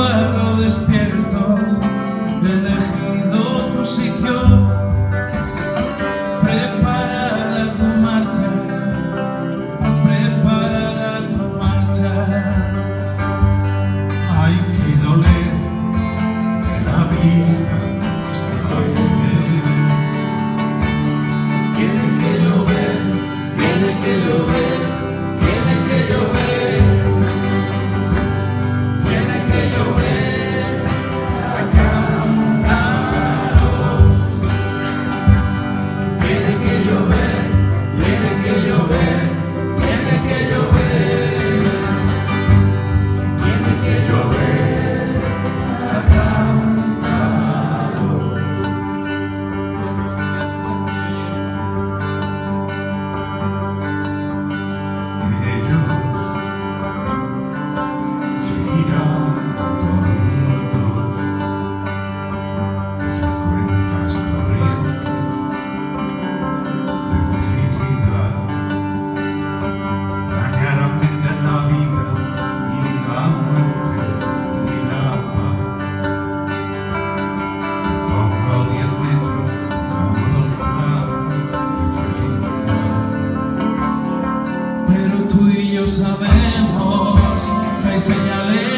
barro despierto, elegido tu sitio, sabemos que hay